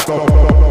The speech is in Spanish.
top.